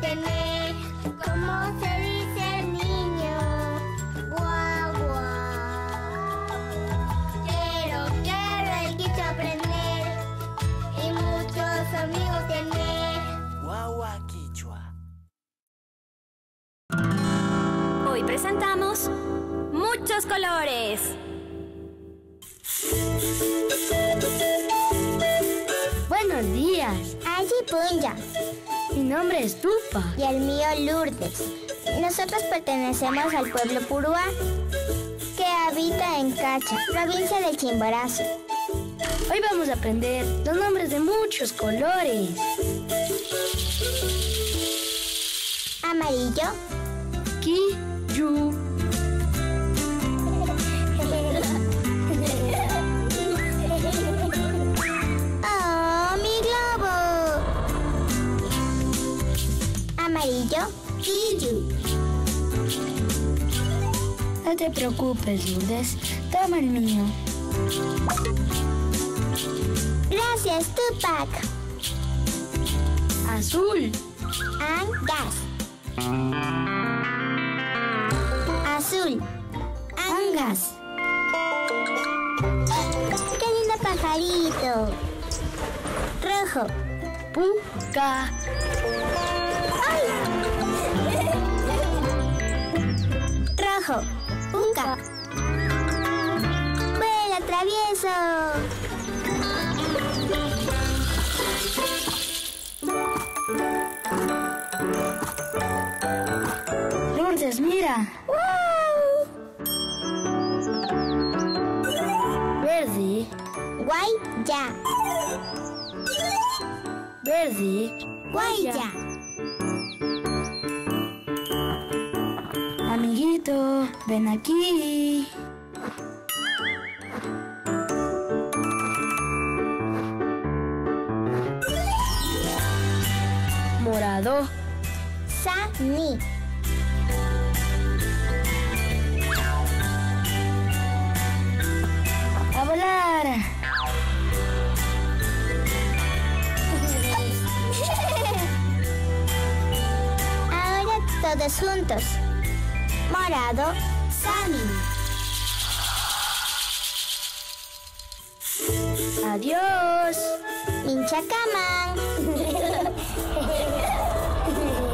tener, como se dice niño, guau guau. Quiero, quiero el quicho aprender y muchos amigos tener. Guagua quichua. Hoy presentamos muchos colores. Buenos días. Allí Punja. Mi nombre es Tupa. Y el mío Lourdes. Nosotros pertenecemos al pueblo Puruá, que habita en Cacha, provincia del Chimborazo. Hoy vamos a aprender los nombres de muchos colores. Amarillo. Ki, yu. No te preocupes, Lourdes. Toma el mío. Gracias, Tupac. Azul. Angas. Azul. Angas. ¡Qué lindo pajarito! Rojo. Puca. Rojo. Puca. ¡Vuela, travieso! Lourdes, mira. Verde. Guay, ya. Verde. Guay, ya. Ven aquí. Morado. Sani. A volar. Ahora todos juntos. Morado, Sani. Adiós. Minchacaman.